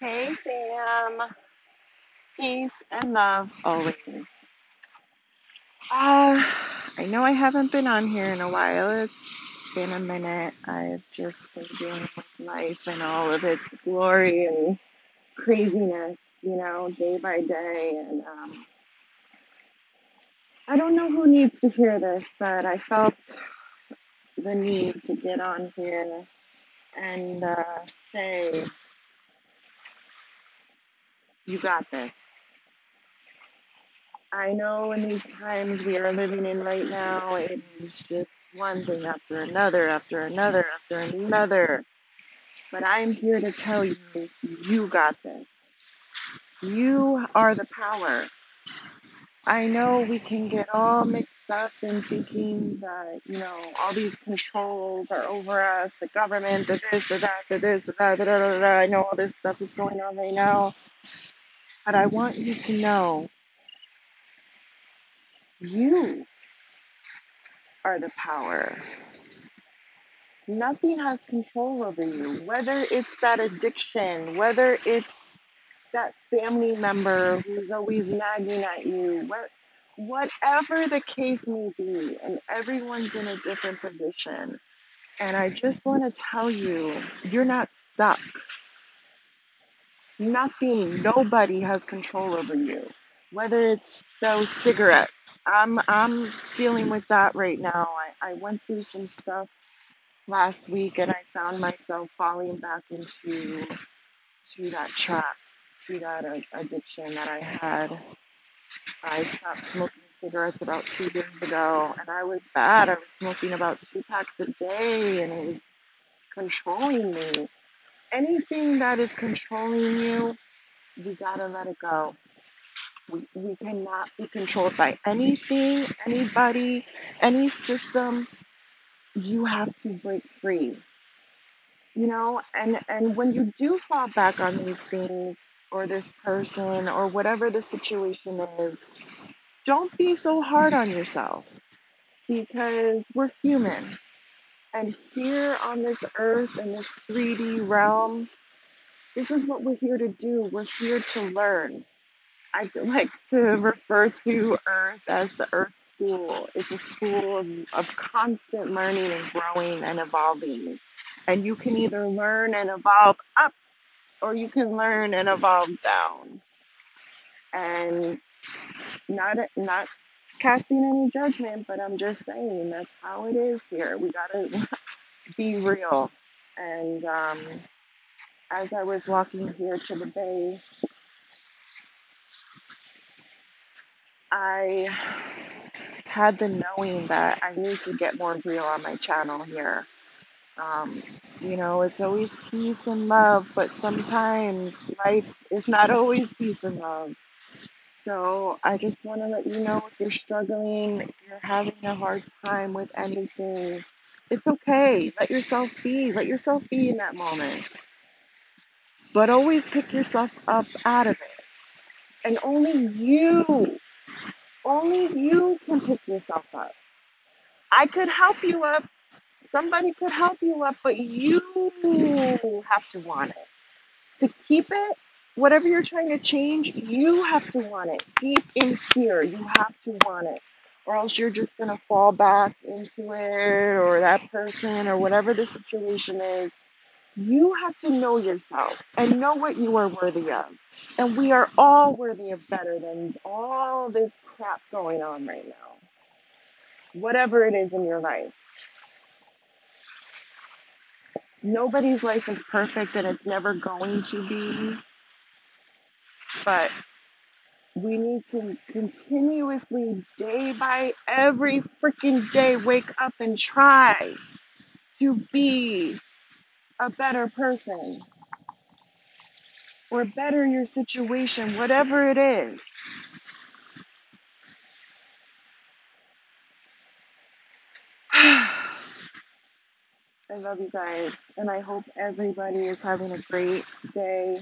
Hey, Sam. Peace and love always. Uh, I know I haven't been on here in a while. It's been a minute. I've just been dealing with life and all of its glory and craziness, you know, day by day. And um, I don't know who needs to hear this, but I felt the need to get on here and uh, say, you got this. I know in these times we are living in right now, it is just one thing after another, after another, after another. But I'm here to tell you, you got this. You are the power. I know we can get all mixed up in thinking that, you know, all these controls are over us, the government, the this, the that, the this, the that, da, da, da, da. I know all this stuff is going on right now, but I want you to know you are the power. Nothing has control over you, whether it's that addiction, whether it's that family member who's always nagging at you, whatever the case may be, and everyone's in a different position. And I just want to tell you, you're not stuck. Nothing, nobody has control over you. Whether it's those cigarettes, I'm I'm dealing with that right now. I, I went through some stuff last week and I found myself falling back into to that trap, to that addiction that I had. I stopped smoking cigarettes about two years ago and I was bad. I was smoking about two packs a day and it was controlling me. Anything that is controlling you, we gotta let it go. We, we cannot be controlled by anything, anybody, any system. You have to break free. you know and and when you do fall back on these things or this person or whatever the situation is don't be so hard on yourself because we're human and here on this earth in this 3d realm this is what we're here to do. We're here to learn. I like to refer to earth as the earth school. It's a school of, of constant learning and growing and evolving. And you can either learn and evolve up or you can learn and evolve down. And not not casting any judgment but i'm just saying that's how it is here. We gotta be real. And um, as i was walking here to the bay i had the knowing that i need to get more real on my channel here. Um, you know it's always peace and love but sometimes life is not always peace and love So I just want to let you know if you're struggling, if you're having a hard time with anything, it's okay. Let yourself be. Let yourself be in that moment. But always pick yourself up out of it. And only you, only you can pick yourself up. I could help you up. Somebody could help you up, but you have to want it. to keep it, whatever you're trying to change, you have to want it deep in here. You have to want it, or else you're just gonna fall back into it, or that person, or whatever the situation is. You have to know yourself and know what you are worthy of. And we are all worthy of better than all this crap going on right now. Whatever it is in your life. Nobody's life is perfect and it's never going to be, but we need to continuously, day by every freaking day, wake up and try to be a better person or better your situation, whatever it is. I love you guys, and I hope everybody is having a great day,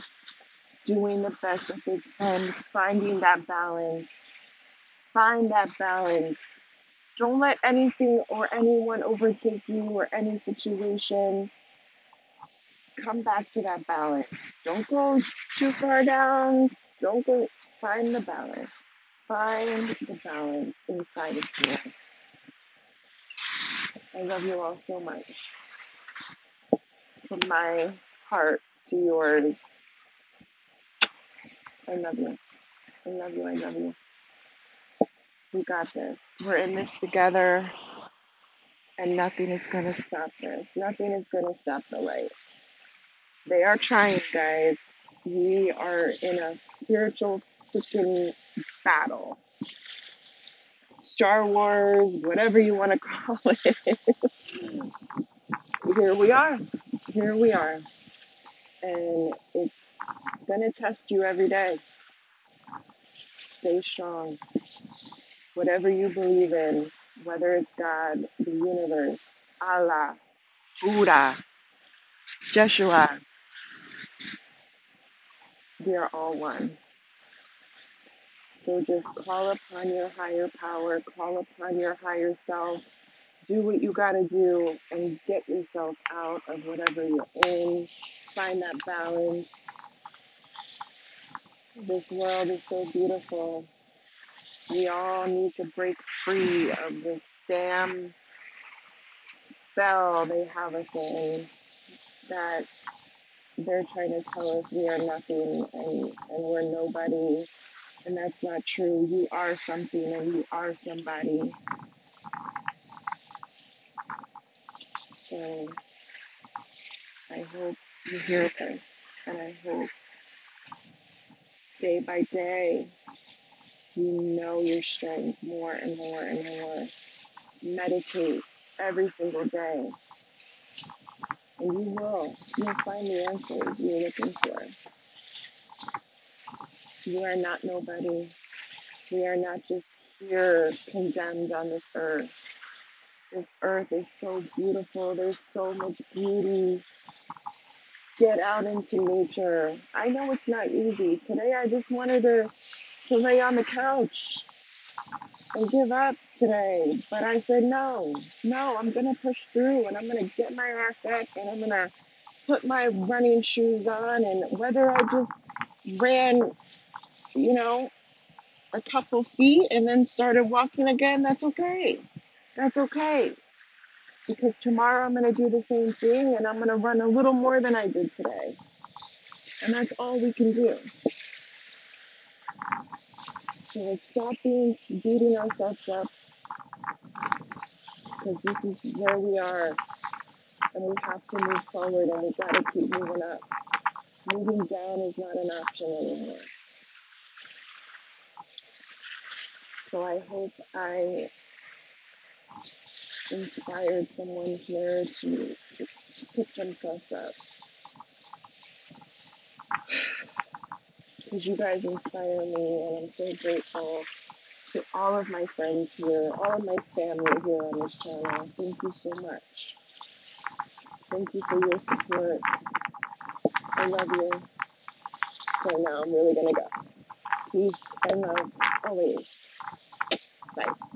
doing the best that they can, finding that balance. Find that balance. Don't let anything or anyone overtake you or any situation come back to that balance. Don't go too far down. Don't go. Find the balance. Find the balance inside of you. I love you all so much. From my heart to yours. I love you. I love you. I love you. We got this. We're in this together, and nothing is going to stop this. Nothing is going to stop the light. They are trying, guys. We are in a spiritual freaking battle. Star Wars, whatever you want to call it. Here we are. Here we are. And it's it's gonna test you every day. Stay strong. Whatever you believe in, whether it's God, the universe, Allah, Buddha, Jeshua, we are all one. So just call upon your higher power, call upon your higher self, do what you got to do, and get yourself out of whatever you're in. Find that balance. This world is so beautiful. We all need to break free of this damn spell they have us in that they're trying to tell us we are nothing and, and we're nobody. And that's not true. You are something and you are somebody. So I hope you hear this. And I hope day by day you know your strength more and more and more. Meditate every single day. And you will. You'll find the answers you're looking for. You are not nobody. We are not just here condemned on this earth. This earth is so beautiful. There's so much beauty. Get out into nature. I know it's not easy. Today I just wanted to, to lay on the couch and give up today. But I said, no, no, I'm going to push through and I'm going to get my ass up and I'm going to put my running shoes on. And whether I just ran, you know, a couple feet and then started walking again, that's okay. That's okay. Because tomorrow I'm going to do the same thing and I'm going to run a little more than I did today. And that's all we can do. So let's stop being beating ourselves up because this is where we are and we have to move forward and we've got to keep moving up. Moving down is not an option anymore. So I hope I inspired someone here to, to, to pick themselves up. Because you guys inspire me, and I'm so grateful to all of my friends here, all of my family here on this channel. Thank you so much. Thank you for your support. I love you. Okay, now I'm really gonna go. Peace and love always. Bye.